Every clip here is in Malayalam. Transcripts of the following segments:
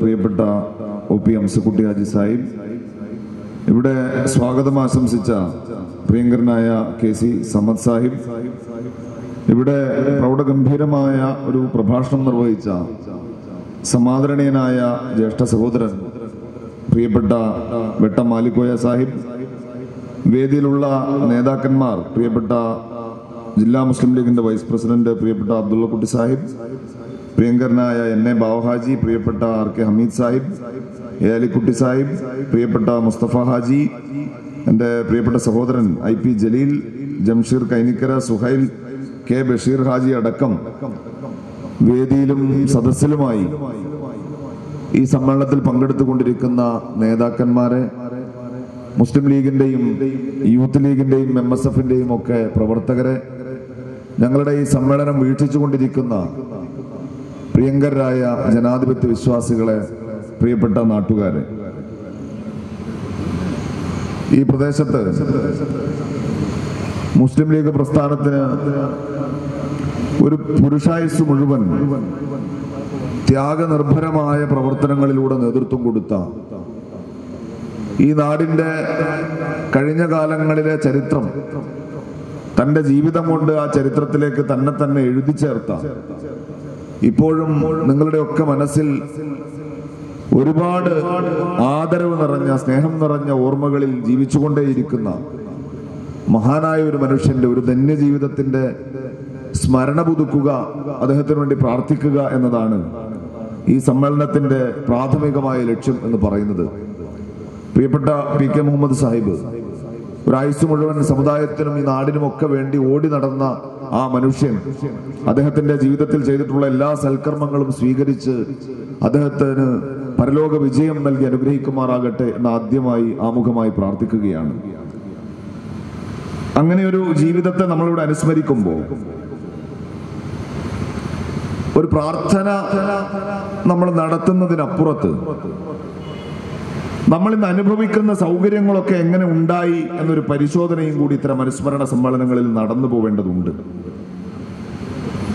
പ്രിയപ്പെട്ട ഒ പി ഹംസക്കുട്ടി ഹാജി സാഹിബ്. ഇവിടെ സ്വാഗതം ആശംസിച്ച പ്രിയങ്കരനായ കെ സി സമദ് സാഹിബ്. ഇവിടെ പ്രൗഢഗംഭീരമായ ഒരു പ്രഭാഷണം നിർവഹിച്ച സമാദരണീയനായ ജ്യേഷ്ഠ സഹോദരൻ പ്രിയപ്പെട്ട വെട്ടം മാലിക്കോയ സാഹിബ്. വേദിയിലുള്ള നേതാക്കന്മാർ പ്രിയപ്പെട്ട ജില്ലാ മുസ്ലിം ലീഗിന്റെ വൈസ് പ്രസിഡന്റ് പ്രിയപ്പെട്ട അബ്ദുള്ളക്കുട്ടി സാഹിബ്. പ്രിയങ്കരനായ എൻ എ ബാവഹാജി പ്രിയപ്പെട്ട R K Hameed Sahib A Alikutty Sahib പ്രിയപ്പെട്ട മുസ്തഫ ഹാജി എന്റെ പ്രിയപ്പെട്ട സഹോദരൻ I P Jaleel Jamsheer Kainikkara Suhail K Basheer Haji അടക്കം വേദിയിലും സദസ്സിലുമായി ഈ സമ്മേളനത്തിൽ പങ്കെടുത്തുകൊണ്ടിരിക്കുന്ന നേതാക്കന്മാരെ മുസ്ലിം ലീഗിന്റെയും യൂത്ത് ലീഗിന്റെയും എം എസ് എഫിന്റെയും ഒക്കെ പ്രവർത്തകരെ ഞങ്ങളുടെ ഈ സമ്മേളനം വീക്ഷിച്ചുകൊണ്ടിരിക്കുന്ന പ്രിയങ്കരായ ജനാധിപത്യ വിശ്വാസികളെ പ്രിയപ്പെട്ട നാട്ടുകാരെ ഈ പ്രദേശത്ത് മുസ്ലിം ലീഗ് പ്രസ്ഥാനത്തിന് ഒരു പുരുഷായുസ് മുഴുവൻ ത്യാഗനിർഭരമായ പ്രവർത്തനങ്ങളിലൂടെ നേതൃത്വം കൊടുത്ത ഈ നാടിന്റെ കഴിഞ്ഞ കാലങ്ങളിലെ ചരിത്രം തന്റെ ജീവിതം കൊണ്ട് ആ ചരിത്രത്തിലേക്ക് തന്നെ തന്നെ എഴുതി ചേർത്ത ഇപ്പോഴും നിങ്ങളുടെയൊക്കെ മനസ്സിൽ ഒരുപാട് ആദരവ് നിറഞ്ഞ സ്നേഹം നിറഞ്ഞ ഓർമ്മകളിൽ ജീവിച്ചുകൊണ്ടേയിരിക്കുന്ന മഹാനായ ഒരു മനുഷ്യന്റെ ഒരു ധന്യജീവിതത്തിന്റെ സ്മരണ പുതുക്കുക അദ്ദേഹത്തിന് വേണ്ടി പ്രാർത്ഥിക്കുക എന്നതാണ് ഈ സമ്മേളനത്തിന്റെ പ്രാഥമികമായ ലക്ഷ്യം എന്ന് പറയുന്നത്. പ്രിയപ്പെട്ട പി കെ മുഹമ്മദ് സാഹിബ് ഒരായുസ് മുഴുവൻ സമുദായത്തിനും ഈ നാടിനുമൊക്കെ വേണ്ടി ഓടി നടന്ന ആ മനുഷ്യൻ അദ്ദേഹത്തിന്റെ ജീവിതത്തിൽ ചെയ്തിട്ടുള്ള എല്ലാ സൽക്കർമ്മങ്ങളും സ്വീകരിച്ച് അദ്ദേഹത്തിന് പരലോക വിജയം നൽകി അനുഗ്രഹിക്കുമാറാകട്ടെ എന്ന് ആദ്യമായി ആമുഖമായി പ്രാർത്ഥിക്കുകയാണ്. അങ്ങനെ ഒരു ജീവിതത്തെ നമ്മളിവിടെ അനുസ്മരിക്കുമ്പോൾ ഒരു പ്രാർത്ഥന നമ്മൾ നടത്തുന്നതിനപ്പുറത്ത് നമ്മൾ ഇന്ന് അനുഭവിക്കുന്ന സൗകര്യങ്ങളൊക്കെ എങ്ങനെ ഉണ്ടായി എന്നൊരു പരിശോധനയും കൂടി ഇത്തരം അനുസ്മരണ സമ്മേളനങ്ങളിൽ നടന്നു പോവേണ്ടതുണ്ട്.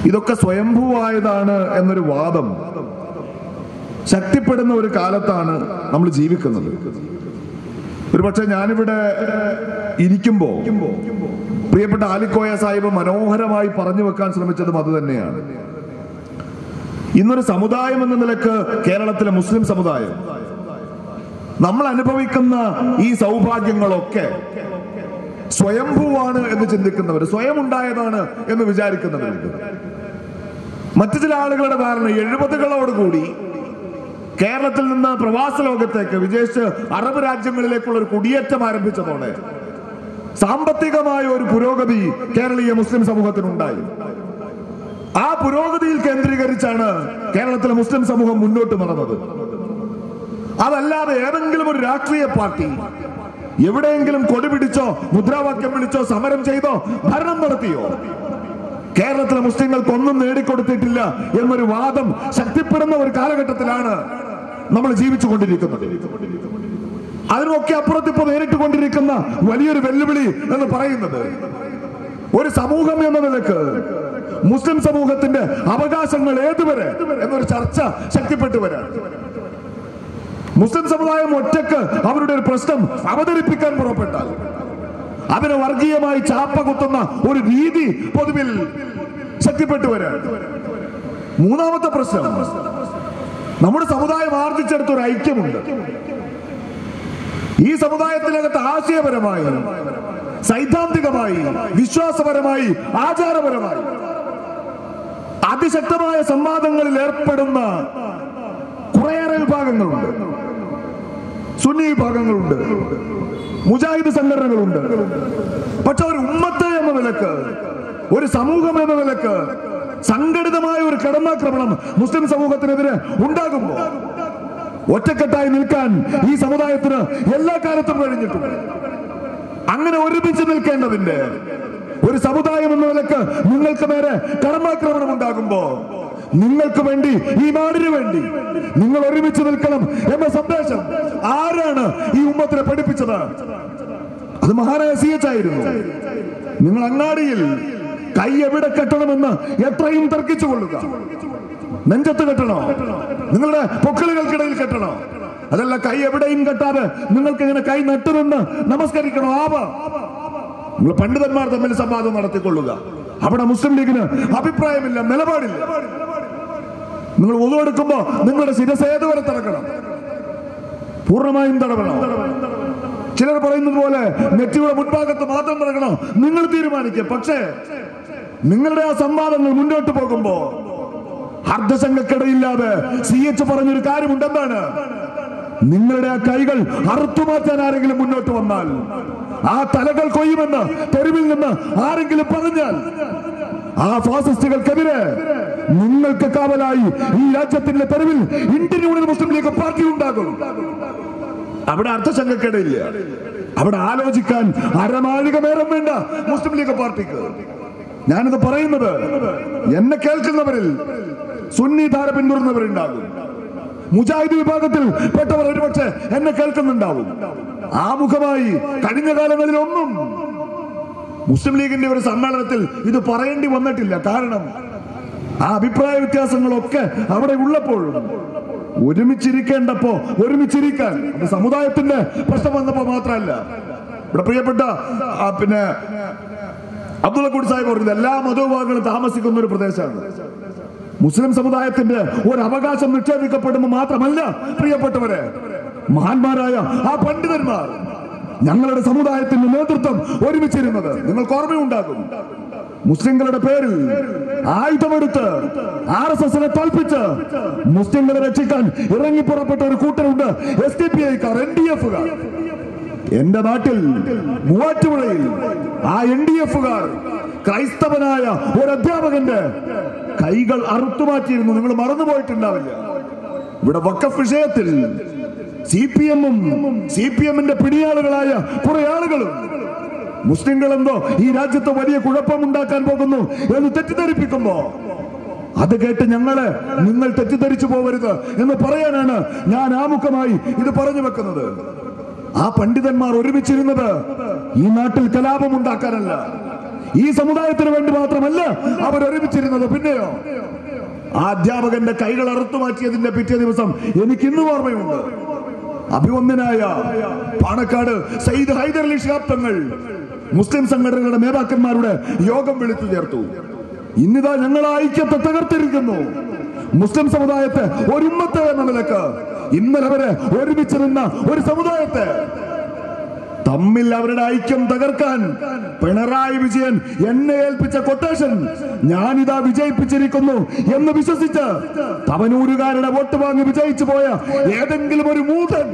ഇതൊക്കെ സ്വയംഭൂവായതാണ് എന്നൊരു വാദം ശക്തിപ്പെടുന്ന ഒരു കാലത്താണ് നമ്മൾ ജീവിക്കുന്നത്. ഒരുപക്ഷെ ഞാനിവിടെ ഇരിക്കുമ്പോ പ്രിയപ്പെട്ട ആലിക്കോയ സാഹിബ് മനോഹരമായി പറഞ്ഞു വെക്കാൻ ശ്രമിച്ചതും അത് തന്നെയാണ്. ഇന്നൊരു സമുദായം എന്ന നിലയ്ക്ക് കേരളത്തിലെ മുസ്ലിം സമുദായം നമ്മൾ അനുഭവിക്കുന്ന ഈ സൗഭാഗ്യങ്ങളൊക്കെ സ്വയംഭൂവാണ് എന്ന് ചിന്തിക്കുന്നവർ സ്വയം ഉണ്ടായതാണ് എന്ന് വിചാരിക്കുന്നവരുണ്ട് മറ്റു ചില ആളുകളുടെ ധാരണ എഴുപതുകളോടുകൂടി കേരളത്തിൽ നിന്ന് പ്രവാസ ലോകത്തേക്ക് വിദേശ അറബ് രാജ്യങ്ങളിലേക്കുള്ള ഒരു കുടിയേറ്റം ആരംഭിച്ചതോടെ സാമ്പത്തികമായ ഒരു പുരോഗതി കേരളീയ മുസ്ലിം സമൂഹത്തിനുണ്ടായി. ആ പുരോഗതിയിൽ കേന്ദ്രീകരിച്ചാണ് കേരളത്തിലെ മുസ്ലിം സമൂഹം മുന്നോട്ട് നടന്നത്. അതല്ലാതെ ഏതെങ്കിലും ഒരു രാഷ്ട്രീയ പാർട്ടി എവിടെയെങ്കിലും കൊടി പിടിച്ചോ മുദ്രാവാക്യം വിളിച്ചോ സമരം ചെയ്തോ ഭരണം നടത്തിയോ? കേരളത്തിലെ മുസ്ലിങ്ങൾക്കൊന്നും നേടിക്കൊടുത്തിട്ടില്ല എന്നൊരു വാദം ശക്തിപ്പെടുന്ന ഒരു കാലഘട്ടത്തിലാണ് നമ്മൾ ജീവിച്ചു കൊണ്ടിരിക്കുന്നത് അതിനൊക്കെ അപ്പുറത്ത് ഇപ്പൊ നേരിട്ട് കൊണ്ടിരിക്കുന്ന വലിയൊരു വെല്ലുവിളി എന്ന് പറയുന്നത് ഒരു സമൂഹം എന്ന നിലയ്ക്ക് മുസ്ലിം സമൂഹത്തിന്റെ അവകാശങ്ങൾ ഏതുവരെ എന്നൊരു ചർച്ച ശക്തിപ്പെട്ടു വരാൻ മുസ്ലിം സമുദായം ഒറ്റയ്ക്ക് അവരുടെ ഒരു പ്രശ്നം അവതരിപ്പിക്കാൻ പുറപ്പെട്ടാൽ അവരെ വർഗീയമായി ചാപ്പ കുത്തുന്ന ഒരു രീതി പൊതുവിൽ ശക്തിപ്പെട്ടു വരാൻ. മൂന്നാമത്തെ പ്രശ്നം നമ്മുടെ സമുദായം ആർജിച്ചെടുത്ത ഒരു ഐക്യമുണ്ട്. ഈ സമുദായത്തിനകത്ത് ആശയപരമായി സൈദ്ധാന്തികമായി വിശ്വാസപരമായി ആചാരപരമായി അതിശക്തമായ സംവാദങ്ങളിൽ ഏർപ്പെടുന്ന കുറേയേറെ വിഭാഗങ്ങളുണ്ട്. സുന്നി വിഭാഗങ്ങളുണ്ട്. മുജാഹിദ് സംഘടനകളുണ്ട്. പക്ഷെ ഒരു ഉമ്മത്ത് എന്ന നിലയ്ക്ക് ഒരു സമൂഹം എന്ന നിലയ്ക്ക് സംഘടിതമായ ഒരു കടന്നാക്രമണം മുസ്ലിം സമൂഹത്തിനെതിരെ ഉണ്ടാകുമ്പോൾ ഒറ്റക്കെട്ടായി നിൽക്കാൻ ഈ സമുദായത്തിന് എല്ലാ കാലത്തും കഴിഞ്ഞിട്ടുണ്ട്. അങ്ങനെ ഒരുമിച്ച് നിൽക്കേണ്ടതിന്റെ ഒരു സമുദായം എന്ന നിലയ്ക്ക് നിങ്ങൾക്ക് നേരെ കടമാക്രമണം ഉണ്ടാകുമ്പോ നിങ്ങൾക്ക് വേണ്ടി ഈ നാടിന് വേണ്ടി നിങ്ങൾ ഒരുമിച്ച് നിൽക്കണം എന്ന സന്ദേശം ആരാണ് ഈ ഉമ്മത്തിനെ പഠിപ്പിച്ചത്? അത് മഹാനായ സി എച്ച് ആയിരുന്നു. നിങ്ങൾ അങ്ങാടിയിൽ കൈ എവിടെ കെട്ടണമെന്ന് എത്രയും തർക്കിച്ചു കൊള്ളുക. നെഞ്ചത്ത് കെട്ടണോ? നിങ്ങളുടെ പൊക്കളുകൾക്കിടയിൽ കെട്ടണോ? അതല്ല കൈ എവിടെയും കെട്ടാതെ നിങ്ങൾക്ക് ഇങ്ങനെ കൈ നട്ടുനിന്ന് നമസ്കരിക്കണോ? ആവ നിങ്ങൾ പണ്ഡിതന്മാർ തമ്മിൽ സംവാദം നടത്തിക്കൊള്ളുക. അവിടെ മുസ്ലിം ലീഗിന് അഭിപ്രായമില്ല നിലപാടില്ല. നിങ്ങൾ ഒതുവെടുക്കുമ്പോ നിങ്ങളുടെ ശിരസ് ഏതുവരെ തടക്കണം പൂർണമായും തടവണം. ചിലർ പറയുന്നത് പോലെ നെറ്റിയുടെ മുൻഭാഗത്ത് മാത്രം തടക്കണം നിങ്ങൾ തീരുമാനിക്കുക പക്ഷേ നിങ്ങളുടെ ആ സംവാദങ്ങൾ മുന്നോട്ട് പോകുമ്പോ അർദ്ധസംഘക്കിടയില്ലാതെ സി എച്ച് പറഞ്ഞൊരു കാര്യമുണ്ട്. എന്താണ്? നിങ്ങളുടെ ആ കൈകൾ അറുത്തുമാറ്റാൻ ആരെങ്കിലും മുന്നോട്ട് വന്നാൽ ആ തലകൾ കൊയ്യുമെന്ന് തെരുവിൽ നിന്ന് ആരെങ്കിലും പറഞ്ഞാൽ ആ ഫാസിസ്റ്റുകൾക്കെതിരെ നിങ്ങൾക്ക് കാവലായി ഈ രാജ്യത്തിന്റെ തെരുവിൽ Indian Union Muslim League party ഉണ്ടാകും. അവിടെ അർത്ഥശങ്കക്കിടയില്ല അവിടെ ആലോചിക്കാൻ അരമാളിക നേരം വേണ്ട മുസ്ലിം ലീഗ് പാർട്ടിക്ക്. ഞാനിത് പറയുന്നത് എന്നെ കേൾക്കുന്നവരിൽ സുന്നി ധാര പിന്തുടരുന്നവരുണ്ടാകും. മുജാഹിദ് വിഭാഗത്തിൽ പെട്ടവർ ഒരുപക്ഷെ എന്നെ കേൾക്കുന്നുണ്ടാവും. ആമുഖമായി കഴിഞ്ഞ കാലങ്ങളിൽ ഒന്നും മുസ്ലിം ലീഗിന്റെ ഒരു സമ്മേളനത്തിൽ ഇത് പറയേണ്ടി വന്നിട്ടില്ല. കാരണം ആ അഭിപ്രായ വ്യത്യാസങ്ങളൊക്കെ അവിടെ ഉള്ളപ്പോഴും ഒരുമിച്ചിരിക്കേണ്ടപ്പോ ഒരുമിച്ചിരിക്കാൻ സമുദായത്തിന്റെ പ്രശ്നം വന്നപ്പോ മാത്രല്ല. ഇവിടെ പ്രിയപ്പെട്ട പിന്നെ അബ്ദുള്ള കുടി സാഹിബ് പറഞ്ഞത് എല്ലാ മതവിഭാഗങ്ങളും താമസിക്കുന്ന ഒരു പ്രദേശമാണ്. മുസ്ലിം സമുദായത്തിന്റെ ഒരു അവകാശം നിക്ഷേപിക്കപ്പെടുമ്പോൾ മാത്രമല്ല പ്രിയപ്പെട്ടവരെ മഹാന്മാരായ ആ പണ്ഡിതന്മാർ ഞങ്ങളുടെ സമുദായത്തിന്റെ നേതൃത്വം ഒരുമിച്ചിരുന്നത്. നിങ്ങൾക്ക് ഓർമ്മയുണ്ടാകും. മുസ്ലിങ്ങളുടെ പേരിൽ ആയുധമെടുത്ത് ആർ എസ് എസിനെ തോൽപ്പിച്ച് മുസ്ലിങ്ങളെ രക്ഷിക്കാൻ ഇറങ്ങി പുറപ്പെട്ട ഒരു കൂട്ടരുണ്ട് എസ് ഡി പി ഐക്കാർ എൻ ഡി എഫുകാർ. എന്റെ നാട്ടിൽ മൂവാറ്റുപുഴയിൽ ആ എൻ ഡി എഫുകാർ ക്രൈസ്തവനായ ഒരു അധ്യാപകന്റെ കൈകൾ അറുത്തുമാറ്റിയിരുന്നു. നിങ്ങൾ മറന്നുപോയിട്ടുണ്ടാവില്ല. ഇവിടെ വക്കഫ് വിഷയത്തിൽ സി പി എമ്മും സി പി എമ്മിന്റെ പിടിയാളുകളായ കുറെ ആളുകളും മുസ്ലിങ്ങൾ എന്തോ ഈ രാജ്യത്ത് വലിയ കുഴപ്പമുണ്ടാക്കാൻ പോകുന്നു എന്ന് തെറ്റിദ്ധരിപ്പിക്കുമ്പോ അത് കേട്ട് ഞങ്ങളെ നിങ്ങൾ തെറ്റിദ്ധരിച്ചു പോവരുത് എന്ന് പറയാനാണ് ഞാൻ ആമുഖമായി ഇത് പറഞ്ഞു വെക്കുന്നത്. ആ പണ്ഡിതന്മാർ ഒരുമിച്ചിരുന്നത് ഈ നാട്ടിൽ കലാപം ഉണ്ടാക്കാനല്ല. ഈ സമുദായത്തിന് വേണ്ടി മാത്രമല്ല അവർ ഒരുമിച്ചിരുന്നത് പിന്നെയോ? ആ അധ്യാപകന്റെ കൈകൾ അറുത്തു മാറ്റിയതിന്റെ പിറ്റേ ദിവസം എനിക്ക് ഇന്നും ഓർമ്മയുണ്ട്. അഭിവന്ദനായ പാണക്കാട് സയ്യിദ് ശിഹാബ് തങ്ങൾ മുസ്ലിം സംഘടനകളുടെ നേതാക്കന്മാരുടെ യോഗം വിളിച്ചു ചേർത്തു. ഇന്നിതാ ഞങ്ങൾ ഐക്യത്തെ തകർത്തിരിക്കുന്നു. മുസ്ലിം സമുദായത്തെ ഒരു ഉമ്മത്തെ എന്ന നിലയ്ക്ക് ഇന്നലെ വരെ ഒരുമിച്ച് നിന്ന ഒരു സമുദായത്തെ തമ്മിൽ അവരുടെ ഐക്യം തകർക്കാൻ പിണറായി വിജയൻ എന്നെ ഏൽപ്പിച്ച കൊട്ടേഷൻ ഞാനിതാ വിജയിപ്പിച്ചിരിക്കുന്നു എന്ന് വിശ്വസിച്ച് തവനൂരുകാരുടെ വോട്ട് വാങ്ങി വിജയിച്ചു പോയ ഏതെങ്കിലും ഒരു മൂതൻ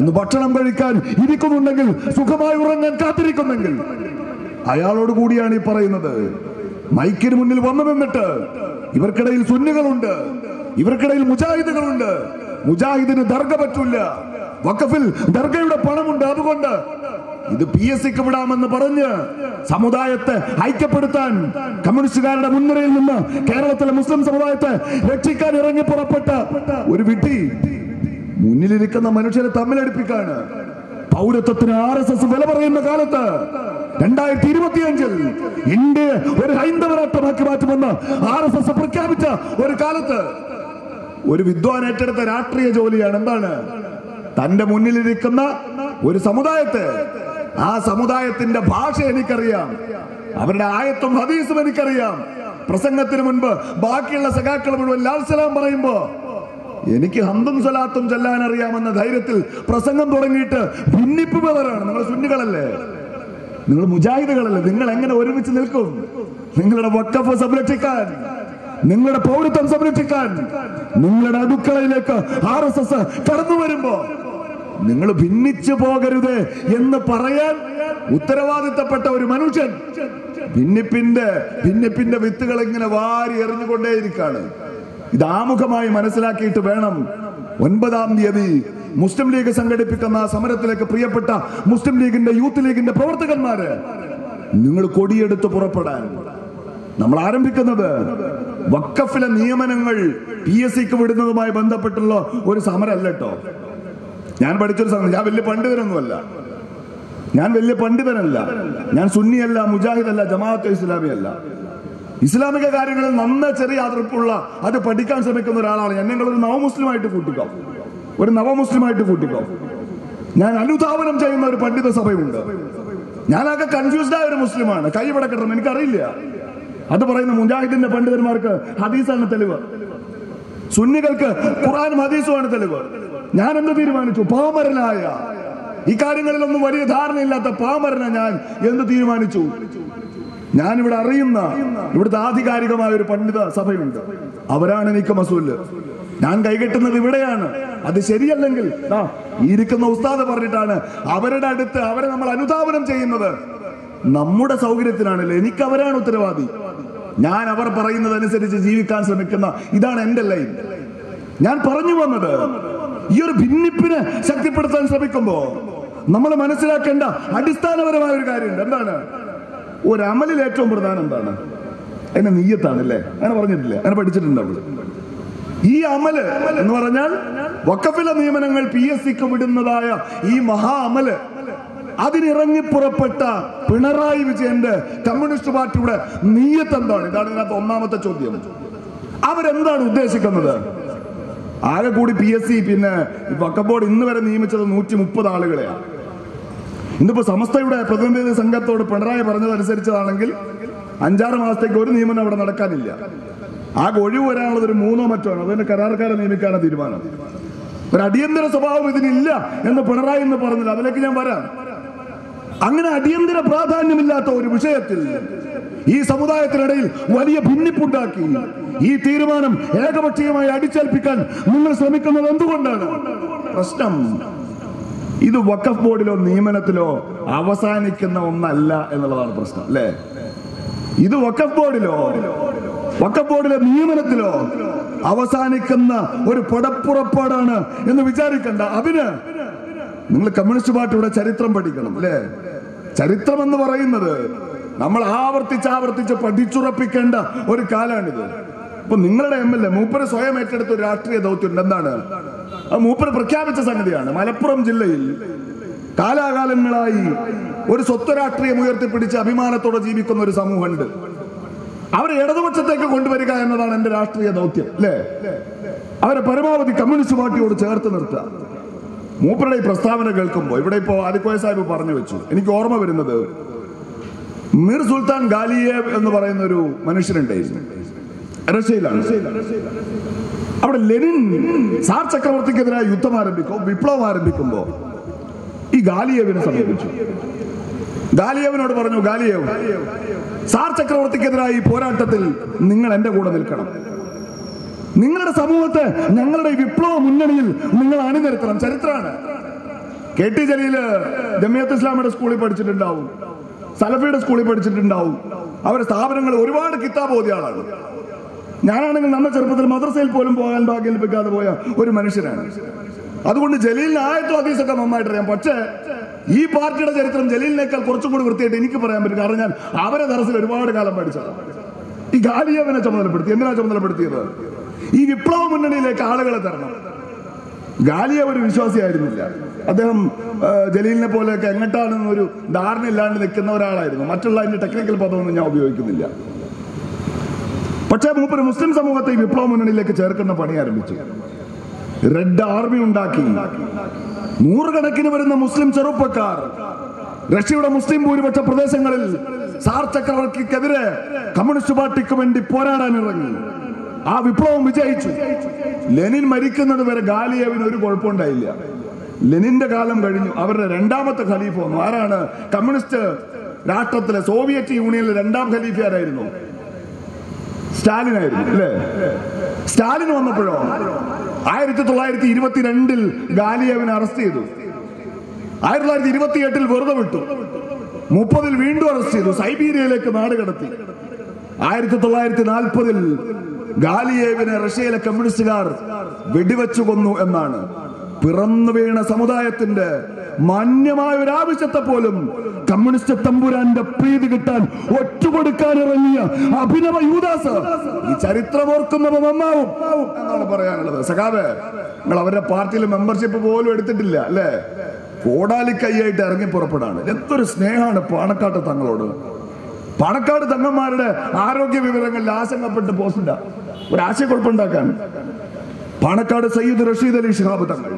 ഇന്ന് ഭക്ഷണം കഴിക്കാൻ ഇരിക്കുന്നുണ്ടെങ്കിൽ സുഖമായി ഉറങ്ങാൻ കാത്തിരിക്കുന്നെങ്കിൽ. അയാളോട് കൂടിയാണ് ഈ പറയുന്നത്. മൈക്കിന് മുന്നിൽ വന്നു നിന്നിട്ട് ഇവർക്കിടയിൽ സുന്നുകളുണ്ട് ഇവർക്കിടയിൽ മുജാഹിദുകളുണ്ട്. മുജാഹിദിന് ദർഗ പറ്റൂല വഖഫിൽ ദർഗയുടെ പണമുണ്ട്. അതുകൊണ്ട് ഇത് പി എസ് സിക്ക് വിടാമെന്ന് പറഞ്ഞ് സമുദായത്തെ ഐക്യപ്പെടുത്താൻ കമ്മ്യൂണിസ്റ്റുകാരുടെ മുൻനിരയിൽ നിന്ന് കേരളത്തിലെ മുസ്ലിം സമുദായത്തെ രക്ഷിക്കാൻ ഇറങ്ങി പുറപ്പെട്ട ഒരു വിട്ടി മുന്നിലിരിക്കുന്ന മനുഷ്യരെ തമ്മിലടിപ്പിക്കാണ്. പൗരത്വത്തിന് ആർ എസ് എസ് വില പറയുന്ന കാലത്ത് രണ്ടായിരത്തി ഇരുപത്തിയഞ്ചിൽ ഇന്ത്യയെ ഒരു ഹൈന്ദവ രാഷ്ട്രമാക്കി മാറ്റുമെന്ന് ആർ എസ് എസ് പ്രഖ്യാപിച്ച ഒരു കാലത്ത് ഒരു വിദ്വാൻ ഏറ്റെടുത്ത രാഷ്ട്രീയ ജോലിയാണ്. എന്താണ്? തന്റെ മുന്നിലിരിക്കുന്ന ഒരു സമുദായത്തെ. ആ സമുദായത്തിന്റെ ഭാഷ എനിക്കറിയാം. അവരുടെ ആയത്തും ഹദീസും എനിക്കറിയാം. പ്രസംഗത്തിന് മുൻപ് ബാക്കിയുള്ള സഖാക്കൾ മുഴുവൻ ലാൽ സലാം പറയുമ്പോ എനിക്ക് ഹന്തും സലാത്തും ചെല്ലാൻ അറിയാമെന്ന ധൈര്യത്തിൽ പ്രസംഗം തുടങ്ങിയിട്ട് ഭിന്നിപ്പ് പലരാണ് നിങ്ങൾ സുന്നികളല്ലേ? നിങ്ങൾ മുജാഹിദുകളല്ലേ? നിങ്ങൾ എങ്ങനെ ഒരുമിച്ച് നിൽക്കും? നിങ്ങളുടെ വക്കഫ് സംരക്ഷിക്കാൻ നിങ്ങളുടെ പൗരത്വം സംരക്ഷിക്കാൻ നിങ്ങളുടെ അടുക്കളയിലേക്ക് ആർ എസ് എസ് കടന്നു വരുമ്പോ നിങ്ങൾ ഭിന്നിച്ചു പോകരുത് എന്ന് പറയാൻ ഉത്തരവാദിത്തപ്പെട്ട ഒരു മനുഷ്യൻ ഭിന്നിപ്പിന്റെ ഭിന്നിപ്പിന്റെ വിത്തുകൾ ഇങ്ങനെ വാരി എറിഞ്ഞുകൊണ്ടേയിരിക്കാണ് ഇത് ആമുഖമായി മനസ്സിലാക്കിയിട്ട് വേണം ഒൻപതാം തീയതി മുസ്ലിം ലീഗ് സംഘടിപ്പിക്കുന്ന സമരത്തിലേക്ക് പ്രിയപ്പെട്ട മുസ്ലിം ലീഗിന്റെ യൂത്ത് ലീഗിന്റെ പ്രവർത്തകന്മാര് നിങ്ങൾ കൊടിയെടുത്ത് പുറപ്പെടാൻ. നമ്മൾ ആരംഭിക്കുന്നത് വക്കഫിലെ നിയമനങ്ങൾ പി എസ് സിക്ക് വിടുന്നതുമായി ബന്ധപ്പെട്ടുള്ള ഒരു സമരമല്ല കേട്ടോ. ഞാൻ പഠിച്ചൊരു സമയം ഞാൻ വലിയ പണ്ഡിതനൊന്നുമല്ല. ഞാൻ വലിയ പണ്ഡിതനല്ല. ഞാൻ സുന്നിയല്ല മുജാഹിദല്ല ജമാഅത്ത് ഇസ്ലാമിയല്ല. ഇസ്ലാമിക കാര്യങ്ങളിൽ നന്ന ചെറിയ അതിർപ്പുള്ള അത് പഠിക്കാൻ ശ്രമിക്കുന്ന ഒരാളാണ്. ഞാൻ നിങ്ങൾ ഒരു നവമുസ്ലിമായിട്ട് കൂട്ടിക്കോ. ഒരു നവമുസ്ലിമായിട്ട് കൂട്ടിക്കോ. ഞാൻ അനുധാവനം ചെയ്യുന്ന ഒരു പണ്ഡിത സഭയുണ്ട്. ഞാനൊക്കെ കൺഫ്യൂസ്ഡ് ആയ ഒരു മുസ്ലിമാണ്. കൈ ഇവിടെ കിട്ടണം എനിക്കറിയില്ല. അത് പറയുന്ന മുജാഹിദിന്റെ പണ്ഡിതന്മാർക്ക് ഹദീസാണ് തെളിവ്. സുന്നികൾക്ക് ഖുർആനും ഹദീസുമാണ് തെളിവ്. ഞാൻ എന്ത് തീരുമാനിച്ചു? പാമരനായ. ഈ ഇക്കാര്യങ്ങളിലൊന്നും വലിയ ധാരണയില്ലാത്ത പാമരന ഞാൻ. എന്ത് തീരുമാനിച്ചു? ഞാൻ ഇവിടെ അറിയുന്ന ഇവിടുത്തെ ആധികാരികമായ ഒരു പണ്ഡിത സഭയുണ്ട്. അവരാണ് എനിക്ക് മസൂൽ. ഞാൻ കൈകെട്ടുന്നത് ഇവിടെയാണ്. അത് ശരിയല്ലെങ്കിൽ ഇരിക്കുന്ന ഉസ്താദ് പറഞ്ഞിട്ടാണ് അവരുടെ അടുത്ത് അവരെ നമ്മൾ അനുധാപനം ചെയ്യുന്നത്. നമ്മുടെ സൗകര്യത്തിനാണല്ലോ എനിക്ക് അവരാണ് ഉത്തരവാദി. ഞാൻ അവർ പറയുന്നത് അനുസരിച്ച് ജീവിക്കാൻ ശ്രമിക്കുന്ന ഇതാണ് എന്റെ ലൈൻ. ഞാൻ പറഞ്ഞു വന്നത് ഈ ഒരു ഭിന്നിപ്പിനെ ശക്തിപ്പെടുത്താൻ ശ്രമിക്കുമ്പോ നമ്മൾ മനസ്സിലാക്കേണ്ട അടിസ്ഥാനപരമായ ഒരു കാര്യമുണ്ട്. എന്താണ്? ഒരു അമലിൽ ഏറ്റവും പ്രധാനം എന്താണ്? അതിന്റെ നീയത്താണ് അല്ലേ അങ്ങനെ പറഞ്ഞിട്ടില്ലേ? അങ്ങനെ പഠിച്ചിട്ടുണ്ട് ഈ അമൽ എന്ന് പറഞ്ഞാൽ വക്കഫിലെ നിയമനങ്ങൾ പി എസ് സിക്ക് വിടുന്നതായ ഈ മഹാ അമൽ. അതിനിറങ്ങി പുറപ്പെട്ട പിണറായി വിജയന്റെ കമ്മ്യൂണിസ്റ്റ് പാർട്ടിയുടെ നീയത്ത് എന്താണ്? ഇതാണ് ഇതിനകത്ത് ഒന്നാമത്തെ ചോദ്യം. അവരെന്താണ് ഉദ്ദേശിക്കുന്നത്? ആകെ കൂടി പി എസ് സി പിന്നെ വക്കം ബോർഡ് ഇന്ന് വരെ നിയമിച്ചത് നൂറ്റി മുപ്പത് ആളുകളെയാണ് ഇന്നിപ്പോ സമസ്തയുടെ പ്രതിനിധി സംഘത്തോട് പിണറായി പറഞ്ഞതനുസരിച്ചതാണെങ്കിൽ അഞ്ചാറ് മാസത്തേക്ക് ഒരു നിയമനം അവിടെ നടക്കാനില്ല. ആകെ ഒഴിവ് വരാനുള്ളത് ഒരു മൂന്നോ മറ്റോ ആണ്. അതിന്റെ കരാർക്കാരെ നിയമിക്കാനാണ് തീരുമാനം. ഒരു അടിയന്തര സ്വഭാവം ഇതിനില്ല എന്ന് പിണറായി എന്ന് പറഞ്ഞില്ല. അതിലേക്ക് ഞാൻ വരാം. അങ്ങനെ അടിയന്തര പ്രാധാന്യമില്ലാത്ത ഒരു വിഷയത്തിൽ ഈ സമുദായത്തിനിടയിൽ വലിയ ഭിന്നിപ്പുണ്ടാക്കി. ഈ തീരുമാനം ഏകപക്ഷീയമായി അടിച്ചേൽപ്പിക്കാൻ നിങ്ങൾ ശ്രമിക്കുന്നത് എന്തുകൊണ്ടാണ്? പ്രശ്നം. ഇത് വഖഫ് ബോർഡിലോ നിയമനത്തിലോ അവസാനിക്കുന്ന ഒന്നല്ല എന്നുള്ളതാണ് പ്രശ്നം അല്ലേ? ഇത് വഖഫ് ബോർഡിലോ വഖഫ് ബോർഡിലെ നിയമനത്തിലോ അവസാനിക്കുന്ന ഒരു പടപ്പുറപ്പാടാണ് എന്ന് വിചാരിക്കണ്ട. അതിന് നിങ്ങൾ കമ്മ്യൂണിസ്റ്റ് പാർട്ടിയുടെ ചരിത്രം പഠിക്കണം അല്ലേ? ചരിത്രം എന്ന് പറയുന്നത് നമ്മൾ ആവർത്തിച്ച് ആവർത്തിച്ച് പഠിച്ചുറപ്പിക്കേണ്ട ഒരു കാലാണിത്. അപ്പൊ നിങ്ങളുടെ എം എൽ എ മൂപ്പര് സ്വയം ഏറ്റെടുത്ത ഒരു രാഷ്ട്രീയ ദൗത്യമുണ്ട് എന്താണ്? മൂപ്പര് പ്രഖ്യാപിച്ച സംഗതിയാണ്. മലപ്പുറം ജില്ലയിൽ കാലാകാലങ്ങളായി ഒരു സ്വത്വ രാഷ്ട്രീയം ഉയർത്തിപ്പിടിച്ച് അഭിമാനത്തോടെ ജീവിക്കുന്ന ഒരു സമൂഹമുണ്ട്. അവരെ ഇടതുപക്ഷത്തേക്ക് കൊണ്ടുവരിക എന്നതാണ് എന്റെ രാഷ്ട്രീയ ദൗത്യം അല്ലേ? അവരെ പരമാവധി കമ്മ്യൂണിസ്റ്റ് പാർട്ടിയോട് ചേർത്ത് നിർത്തുക. മൂപ്പരുടെ ഈ പ്രസ്താവന കേൾക്കുമ്പോൾ ഇവിടെ ഇപ്പോ ആലിക്കോയ സാഹിബ് പറഞ്ഞു വെച്ചു. എനിക്ക് ഓർമ്മ വരുന്നത് മീർ സുൽത്താൻ ഗാലിയേവ് എന്ന് പറയുന്ന ഒരു മനുഷ്യനുണ്ടായിരുന്നു റഷ്യയിലാണ്. അവിടെ ലെനിൻ സാർ ചക്രവർത്തിക്കെതിരായ യുദ്ധം ആരംഭിക്കും വിപ്ലവം ആരംഭിക്കുമ്പോ ഈ ഗാലിയേവിനെ സമീപിച്ചു. ഗാലിയേവിനോട് പറഞ്ഞു ഗാലിയേവ് സാർ ചക്രവർത്തിക്കെതിരായ ഈ പോരാട്ടത്തിൽ നിങ്ങൾ എന്റെ കൂടെ നിൽക്കണം. നിങ്ങളുടെ സമൂഹത്തെ ഞങ്ങളുടെ വിപ്ലവ മുന്നണിയിൽ നിങ്ങൾ അണിനിരത്തണം. ചരിത്രമാണ് കെ ടി ജലീൽ ജമിയത്ത് ഇസ്ലാമിയുടെ സ്കൂളിൽ പഠിച്ചിട്ടുണ്ടാവും. സലഫിയുടെ സ്കൂളിൽ പഠിച്ചിട്ടുണ്ടാവും. അവരുടെ സ്ഥാപനങ്ങൾ ഒരുപാട് കിതാബ് ഓതിയ ആളാണ് ഞാനാണെങ്കിൽ നമ്മുടെ ചെറുപ്പത്തിൽ മദ്രസയിൽ പോലും പോകാൻ ഭാഗ്യം ലഭിക്കാതെ പോയ ഒരു മനുഷ്യനാണ്. അതുകൊണ്ട് ജലീലിന് ആയത്തും അതീസൊക്കെ നന്നായിട്ട് അറിയാം പക്ഷേ ഈ പാർട്ടിയുടെ ചരിത്രം ജലീലിനേക്കാൾ കുറച്ചും കൂടി വൃത്തിയായിട്ട് എനിക്ക് പറയാൻ പറ്റും കാരണം ഞാൻ അവരെ ദറസിൽ ഒരുപാട് കാലം പഠിച്ചതാണ്. ഈ ഗാലിയവനെ ചുമതലപ്പെടുത്തി എന്തിനാ ചുമതലപ്പെടുത്തിയത്? ഈ വിപ്ലവ മുന്നണിയിലേക്ക് ആളുകളെ തരണം. ഗാലിയ ഒരു വിശ്വാസിയായിരുന്നില്ല. അദ്ദേഹം ജലീലിനെ പോലെയൊക്കെ എങ്ങട്ടാണ് ഒരു ധാരണ ഇല്ലാണ്ട് നിൽക്കുന്ന ഒരാളായിരുന്നു. മറ്റുള്ള അതിന്റെ ടെക്നിക്കൽ പദമൊന്നും ഞാൻ ഉപയോഗിക്കുന്നില്ല. പക്ഷേ മൂപ്പര് മുസ്ലിം സമൂഹത്തെ വിപ്ലവ മുന്നണിയിലേക്ക് ചേർക്കുന്ന പണി ആരംഭിച്ചു. റെഡ് ആർമി ഉണ്ടാക്കി. നൂറുകണക്കിന് വരുന്ന മുസ്ലിം ചെറുപ്പക്കാർ റഷ്യയുടെ മുസ്ലിം ഭൂരിപക്ഷ പ്രദേശങ്ങളിൽ സാർ ചക്രവർത്തിക്കെതിരെ കമ്മ്യൂണിസ്റ്റ് പാർട്ടിക്ക് വേണ്ടി പോരാടാൻ ഇറങ്ങി ആ വിപ്ലവം വിജയിച്ചു. ലെനിൻ മരിക്കുന്നത് വരെ ഗാലിയവിന് ഒരു കുഴപ്പമുണ്ടായില്ല. ലെനിന്റെ കാലം കഴിഞ്ഞു. അവരുടെ രണ്ടാമത്തെ ഖലീഫ വന്നു. ആരാണ്? കമ്മ്യൂണിസ്റ്റ് രാഷ്ട്രത്തിലെ സോവിയറ്റ് യൂണിയനിലെ രണ്ടാം ഖലീഫ ആരായിരുന്നു? സ്റ്റാലിൻ ആയിരുന്നു അല്ലേ? സ്റ്റാലിൻ വന്നപ്പോഴോ? ആയിരത്തി തൊള്ളായിരത്തി ഇരുപത്തിരണ്ടിൽ ഗാലിയവിനെ അറസ്റ്റ് ചെയ്തു. ആയിരത്തി തൊള്ളായിരത്തി ഇരുപത്തി എട്ടിൽ വെറുതെ വിട്ടു. മുപ്പതിൽ വീണ്ടും അറസ്റ്റ് ചെയ്തു. സൈബീരിയയിലേക്ക് നാട് കടത്തി. ആയിരത്തി തൊള്ളായിരത്തി നാൽപ്പതിൽ ഗാലിയേവിനെ റഷ്യയിലെ കമ്മ്യൂണിസ്റ്റുകാർ വെടിവെച്ചു കൊന്നു എന്നാണ്. പിറന്നു വീണ സമുദായത്തിന്റെ മാന്യമായ ഒരു ആവശ്യത്തെ പോലും കമ്മ്യൂണിസ്റ്റ് തമ്പുരാന്റെ പ്രീതി കിട്ടാൻ ഒറ്റുകൊടുക്കാൻ ഇറങ്ങിയ അഭിനവ യൂദാസ് ഈ ചരിത്രം ഓർക്കുന്നവ നന്നാവും എന്നാണ് പറയാനുള്ളത്. സഖാവേ നിങ്ങൾ അവരുടെ പാർട്ടിയിൽ മെമ്പർഷിപ്പ് പോലും എടുത്തിട്ടില്ല അല്ലേ? കോടാലിക്കൈയായിട്ട് ഇറങ്ങി പുറപ്പെടാണ്. എന്തൊരു സ്നേഹമാണ് പാണക്കാട്ട് തങ്ങളോട്. പാണക്കാട് തങ്ങന്മാരുടെ ആരോഗ്യ വിവരങ്ങളിൽ ആശങ്കപ്പെട്ട് പോസ്റ്റില്ല. ഒരു ആശയക്കുഴപ്പമുണ്ടാക്കാൻ. പാണക്കാട് സയ്യിദ് റഷീദ് അലി ഷിഹാബ് തങ്ങൾ.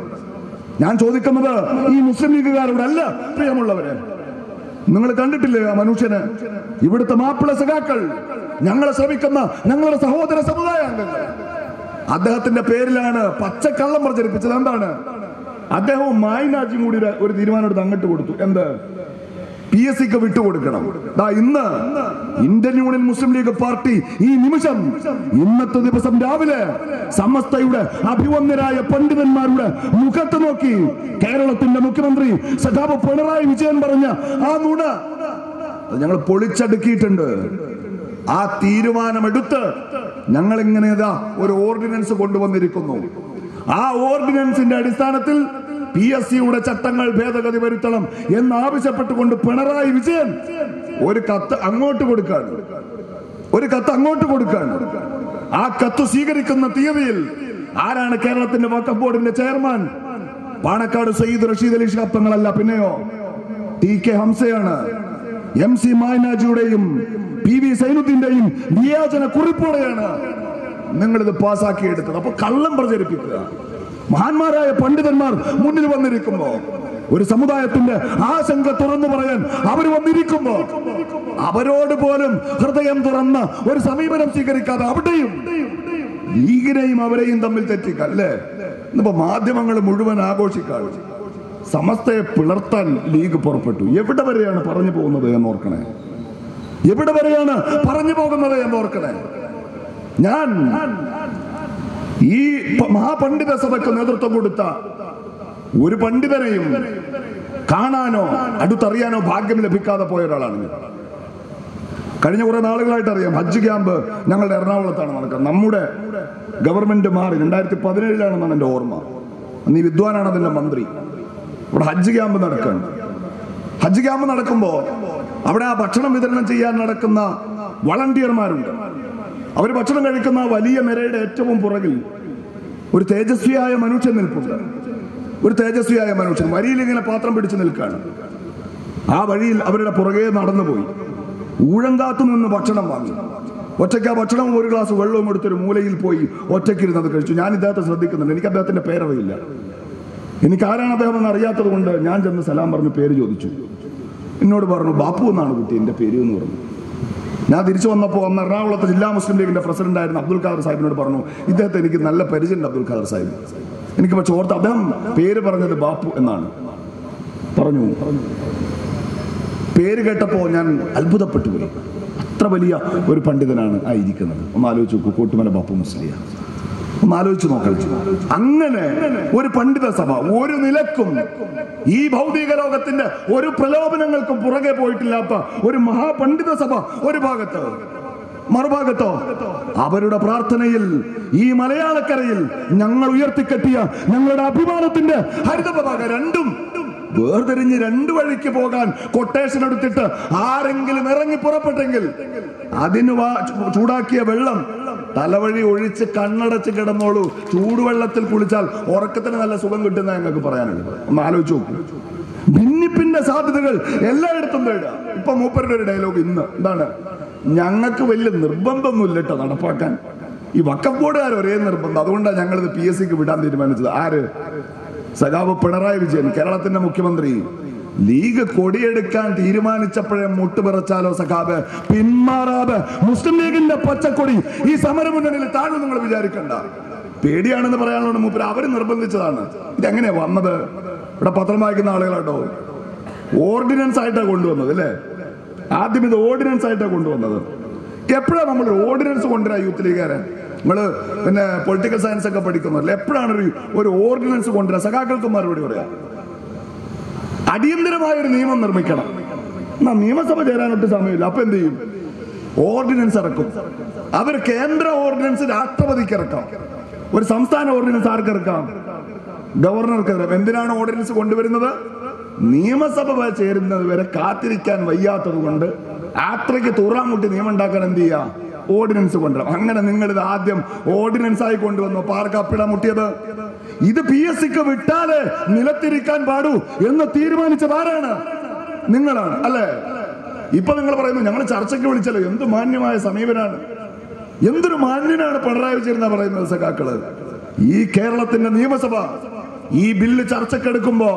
ഞാൻ ചോദിക്കുന്നത് ഈ മുസ്ലിം ലീഗുകാരോടല്ല പ്രിയമുള്ളവരെ. നിങ്ങൾ കണ്ടിട്ടില്ലേ ആ മനുഷ്യന്? ഇവിടുത്തെ മാപ്പിള സഖാക്കൾ ഞങ്ങളെ ശ്രമിക്കുന്ന ഞങ്ങളുടെ സഹോദര സമുദായ അംഗങ്ങൾ. അദ്ദേഹത്തിന്റെ പേരിലാണ് പച്ചക്കള്ളം പ്രചരിപ്പിച്ചത്. എന്താണ്? അദ്ദേഹവും മായിനാജിയും കൂടി ഒരു തീരുമാനം എടുത്ത് അങ്ങോട്ട് കൊടുത്തു. എന്ത്? പി എസ് സിക്ക് വിട്ടുകൊടുക്കണം. ഇന്ന് Indian Union Muslim League party ഈ നിമിഷം ഇന്നത്തെ ദിവസം രാവിലെ സമസ്തയുടെ അഭിവന്യരായ പണ്ഡിതന്മാരുടെ മുഖത്ത് നോക്കി കേരളത്തിന്റെ മുഖ്യമന്ത്രി സഖാബ് പിണറായി വിജയൻ പറഞ്ഞ ആ നുണ ഞങ്ങൾ പൊളിച്ചടുക്കിയിട്ടുണ്ട്. ആ തീരുമാനമെടുത്ത് ഞങ്ങൾ ഇങ്ങനെ ഒരു ഓർഡിനൻസ് കൊണ്ടുവന്നിരിക്കുന്നു. ആ ഓർഡിനൻസിന്റെ അടിസ്ഥാനത്തിൽ പി എസ് സിയുടെ ചട്ടങ്ങൾ ഭേദഗതി വരുത്തണം എന്ന് ആവശ്യപ്പെട്ടുകൊണ്ട് പിണറായി വിജയൻ ഒരു കത്ത് അങ്ങോട്ട് കൊടുക്കാണ് ഒരു കത്ത് അങ്ങോട്ട് കൊടുക്കാണ് ആ കത്ത് സ്വീകരിക്കുന്ന തീയതിയിൽ ആരാണ് കേരളത്തിന്റെ വക്കഫ് ബോർഡിന്റെ ചെയർമാൻ? പാണക്കാട് സയ്യിദ് റഷീദ് അലി ഷിഹാബ് തങ്ങളല്ല പിന്നെയോ? ടി കെ ഹംസയാണ്. എം സി മായനാജിയുടെയും പി വി സൈനുദ്ദീന്റെയും നിയോജന കുറിപ്പോടെയാണ് നിങ്ങളിത് എടുത്തത് അപ്പൊ കള്ളം പ്രചരിപ്പിക്കുക. മഹാന്മാരായ പണ്ഡിതന്മാർ മുന്നിൽ വന്നിരിക്കുമ്പോ ഒരു സമുദായത്തിന്റെ ആശങ്ക തുറന്നു പറയാൻ അവർ വന്നിരിക്കുമ്പോ അവരോട് പോലും ഹൃദയം തുറന്ന് ഒരു സമീപനം സ്വീകരിക്കാതെ അവിടെയും ലീഗിനെയും അവരെയും തമ്മിൽ തെറ്റിക്കല്ലേ ഇന്നിപ്പോ മാധ്യമങ്ങൾ മുഴുവൻ ആഘോഷിക്കാൻ സമസ്തയെ പിളർത്താൻ ലീഗ് പുറപ്പെട്ടു. എവിടെ വരെയാണ് പറഞ്ഞു പോകുന്നത് എന്നോർക്കണേ എവിടെ വരെയാണ് പറഞ്ഞു പോകുന്നത് എന്നോർക്കണേ ഞാൻ ഈ മഹാപണ്ഡിത സഭയ്ക്ക് നേതൃത്വം കൊടുത്ത ഒരു പണ്ഡിതനെയും കാണാനോ അടുത്തറിയാനോ ഭാഗ്യം ലഭിക്കാതെ പോയ ഒരാളാണ് കഴിഞ്ഞ കുറെ നാളുകളായിട്ട് അറിയാം. ഹജ്ജ് ക്യാമ്പ് ഞങ്ങളുടെ എറണാകുളത്താണ് നടക്കുന്നത്. നമ്മുടെ ഗവൺമെന്റ് മാറി രണ്ടായിരത്തി പതിനേഴിലാണെന്നാണ് എന്റെ ഓർമ്മ. നീ വിദ്വാനാണ് അതിന്റെ മന്ത്രി. ഇവിടെ ഹജ്ജ് ക്യാമ്പ് നടക്കുകയാണ്. ഹജ്ജ് ക്യാമ്പ് നടക്കുമ്പോൾ അവിടെ ആ ഭക്ഷണം വിതരണം ചെയ്യാൻ നടക്കുന്ന വളണ്ടിയർമാരുണ്ട്. അവർ ഭക്ഷണം കഴിക്കുന്ന വലിയ മെരയുടെ ഏറ്റവും പുറകിൽ ഒരു തേജസ്വിയായ മനുഷ്യൻ നിൽപ്പുണ്ട്. ഒരു തേജസ്വിയായ മനുഷ്യൻ വരിയിൽ ഇങ്ങനെ പാത്രം പിടിച്ചു നിൽക്കുകയാണ് ആ വഴിയിൽ അവരുടെ പുറകെ നടന്നുപോയി. ഊഴങ്കാത്തു നിന്ന് ഭക്ഷണം വാങ്ങി. ഒറ്റയ്ക്ക് ആ ഭക്ഷണവും ഒരു ഗ്ലാസ് വെള്ളവും എടുത്തൊരു മൂലയിൽ പോയി ഒറ്റയ്ക്കിരുന്നത് കഴിച്ചു. ഞാൻ ഇദ്ദേഹത്തെ ശ്രദ്ധിക്കുന്നുണ്ട്. എനിക്ക് അദ്ദേഹത്തിന്റെ പേരറിയില്ല. എനിക്ക് ആരാണ് അദ്ദേഹം എന്ന് അറിയാത്തത് കൊണ്ട് ഞാൻ ചെന്ന് സലാം പറഞ്ഞ് പേര് ചോദിച്ചു. എന്നോട് പറഞ്ഞു ബാപ്പു എന്നാണ് കുട്ടി എന്റെ പേര് എന്ന് പറഞ്ഞു. ഞാൻ തിരിച്ചു വന്നപ്പോൾ അന്ന് എറണാകുളത്ത് ജില്ലാ മുസ്ലിം ലീഗിന്റെ പ്രസിഡന്റ് ആയിരുന്ന അബ്ദുൽ ഖാദർ സാഹിബിനോട് പറഞ്ഞു ഇദ്ദേഹത്തെ എനിക്ക് നല്ല പരിചയമുണ്ട് അബ്ദുൽ ഖാദർ സാഹിബ്. എനിക്ക് പക്ഷെ ഓർത്ത് അദ്ദേഹം പേര് പറഞ്ഞത് ബാപ്പു എന്നാണ്. പറഞ്ഞു. പേര് കേട്ടപ്പോൾ ഞാൻ അത്ഭുതപ്പെട്ടു പോയി. അത്ര വലിയ ഒരു പണ്ഡിതനാണ് ആയിരിക്കുന്നത്. ഒന്ന് ആലോചിച്ച് കോട്ടുമല ബാപ്പു മുസ്ലിയ. ഒന്ന് ആലോചിച്ച് നോക്കണം അങ്ങനെ ഒരു പണ്ഡിത സഭ ഒരു നിലക്കും ഈ ഭൗതിക ലോകത്തിന്റെ ഒരു പ്രലോഭനങ്ങൾക്കും പുറകെ പോയിട്ടില്ലാത്ത ഒരു മഹാപണ്ഡിത സഭ ഒരു ഭാഗത്ത്. മറുഭാഗത്തോ? അവരുടെ പ്രാർത്ഥനയിൽ ഈ മലയാളക്കരയിൽ ഞങ്ങൾ ഉയർത്തിക്കെട്ടിയ ഞങ്ങളുടെ അഭിമാനത്തിന്റെ ഹരിത പതാക രണ്ടും വേർതിരിഞ്ഞ് രണ്ടു വഴിക്ക് പോകാൻ കൊട്ടേഷൻ എടുത്തിട്ട് ആരെങ്കിലും ഇറങ്ങി പുറപ്പെട്ടെങ്കിൽ അതിന് ചൂടാക്കിയ വെള്ളം തലവഴി ഒഴിച്ച് കണ്ണടച്ച് കിടന്നോളൂ. ചൂടുവെള്ളത്തിൽ കുളിച്ചാൽ ഉറക്കത്തിന് നല്ല സുഖം കിട്ടുന്ന ഞങ്ങൾക്ക് പറയാനുള്ളത് ഒന്ന് ആലോചിച്ചു ഭിന്നിപ്പിന്റെ സാധ്യതകൾ എല്ലായിടത്തും തേടുക ഇപ്പൊ മൂപ്പരുടെ ഒരു ഡയലോഗ് ഇന്ന്. എന്താണ്? ഞങ്ങൾക്ക് വലിയ നിർബന്ധമൊന്നുമില്ല കേട്ടോ നടപ്പാക്കാൻ. ഈ വക്കഫ് ബോർഡുകാർ ഒരേ നിർബന്ധം. അതുകൊണ്ടാണ് ഞങ്ങളിത് പി എസ് സിക്ക് വിടാൻ തീരുമാനിച്ചത്. ആര്? സഖാവ് പിണറായി വിജയൻ കേരളത്തിന്റെ മുഖ്യമന്ത്രി. ലീഗ് കൊടിയെടുക്കാൻ തീരുമാനിച്ചപ്പോഴേ മുട്ടുപിറച്ചാലോ സഖാബ്? പിന്മാറാബ് മുസ്ലിം ലീഗിന്റെ പച്ചക്കൊടി ഈ സമരമുന്നണിയിൽ താഴെ നിങ്ങൾ വിചാരിക്കണ്ട. പേടിയാണെന്ന് പറയാനുള്ള മൂപ്പര്. അവർ നിർബന്ധിച്ചതാണ്. ഇതെങ്ങനെയാ വന്നത്? ഇവിടെ പത്രം വായിക്കുന്ന ആളുകളാട്ടോ. ഓർഡിനൻസ് ആയിട്ടാണ് കൊണ്ടുവന്നത് അല്ലേ? ആദ്യം ഇത് ഓർഡിനൻസ് ആയിട്ടാണ് കൊണ്ടുവന്നത്. എപ്പോഴാണ് നമ്മൾ ഓർഡിനൻസ് കൊണ്ടുവരാ യൂത്ത് ലീഗുകാരൻ നിങ്ങൾ പിന്നെ പൊളിറ്റിക്കൽ സയൻസ് ഒക്കെ പഠിക്കുന്നല്ലേ എപ്പോഴാണ് ഒരു ഒരു ഓർഡിനൻസ് കൊണ്ടുവരാ? സഖാക്കൾക്ക് മറുപടി പറയാ. അടിയന്തരമായ ഒരു നിയമം നിർമ്മിക്കണം. എന്നാ നിയമസഭ ചേരാനൊട്ട് സമയമില്ല. അപ്പൊ എന്ത് ചെയ്യും? ഓർഡിനൻസ് ഇറക്കും. അവർ കേന്ദ്ര ഓർഡിനൻസ് രാഷ്ട്രപതിക്ക് ഇറക്കാം. ഒരു സംസ്ഥാന ഓർഡിനൻസ് ആർക്ക് ഇറക്കാം? ഗവർണർക്ക് ഇറക്കാം. എന്തിനാണ് ഓർഡിനൻസ് കൊണ്ടുവരുന്നത്? നിയമസഭ ചേരുന്നത് വരെ കാത്തിരിക്കാൻ വയ്യാത്തത് കൊണ്ട് ആത്രയ്ക്ക് തൂറാമുട്ടി നിയമം ഉണ്ടാക്കാൻ എന്ത് ചെയ്യാം? ഓർഡിനൻസ് കൊണ്ടുവരാം അങ്ങനെ നിങ്ങൾ ആദ്യം ഓർഡിനൻസ് ആയി കൊണ്ടുവന്നു. പാർക്കാപ്പിട മുട്ടിയത്? ഇത് പി എസ് സിക്ക് വിട്ടാൽ നിലത്തിരിക്കാൻ പാടൂ എന്ന് തീരുമാനിച്ച ആരാണ്? നിങ്ങളാണ് അല്ലേ? ഇപ്പൊ നിങ്ങൾ പറയുന്നു ഞങ്ങൾ ചർച്ചയ്ക്ക് വിളിച്ചല്ലോ എന്ത് മാന്യമായ സമീപനാണ്? എന്തൊരു മാന്യനാണ് പിണറായി വിജയൻ പറയുന്നത് സഖാക്കൾ? ഈ കേരളത്തിന്റെ നിയമസഭ ഈ ബില്ല് ചർച്ചക്കെടുക്കുമ്പോ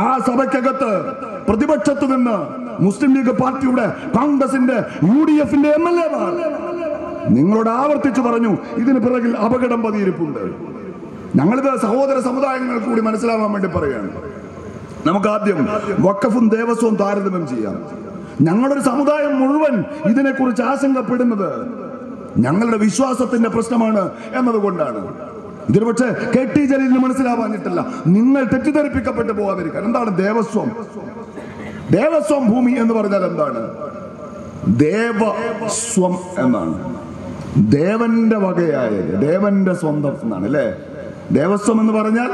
ആ സഭയ്ക്കകത്ത് പ്രതിപക്ഷത്ത് നിന്ന് മുസ്ലിം ലീഗ് പാർട്ടിയുടെ കോൺഗ്രസിന്റെ യു ഡി എഫിന്റെ എം എൽ എമാർ നിങ്ങളോട് ആവർത്തിച്ചു പറഞ്ഞു ഇതിന് പിറകിൽ അപകടം പതിയിരിപ്പുണ്ട്. ഞങ്ങളിത് സഹോദര സമുദായങ്ങൾ കൂടി മനസ്സിലാവാൻ വേണ്ടി പറയുകയാണ്. നമുക്ക് ആദ്യം വക്കഫും ദേവസ്വവും താരതമ്യം ചെയ്യാം. ഞങ്ങളൊരു സമുദായം മുഴുവൻ ഇതിനെക്കുറിച്ച് ആശങ്കപ്പെടുന്നത് ഞങ്ങളുടെ വിശ്വാസത്തിന്റെ പ്രശ്നമാണ് എന്നതുകൊണ്ടാണ്. ഇതിന് പക്ഷേ കെ ടി ജലീലിന് മനസ്സിലാവാഞ്ഞിട്ടില്ല. നിങ്ങൾ തെറ്റിദ്ധരിപ്പിക്കപ്പെട്ടു പോകാതിരിക്കാൻ. എന്താണ് ദേവസ്വം? ദേവസ്വം ഭൂമി എന്ന് പറഞ്ഞാൽ എന്താണ്? ദേവസ്വം എന്നാണ്. ദേവന്റെ വകയായത് ദേവന്റെ സ്വന്തം എന്നാണ് അല്ലേ? ദേവസ്വം എന്ന് പറഞ്ഞാൽ